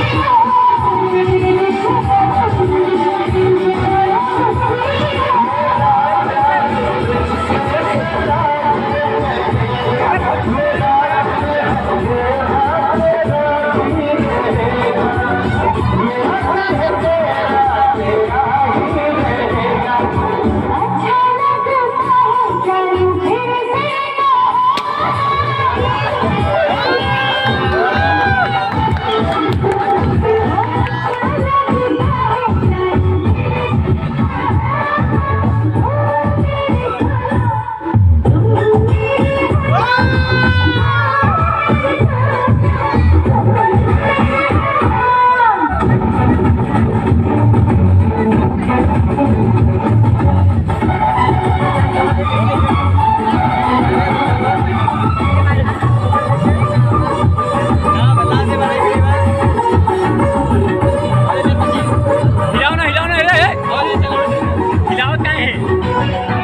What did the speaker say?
Deus! Thank you.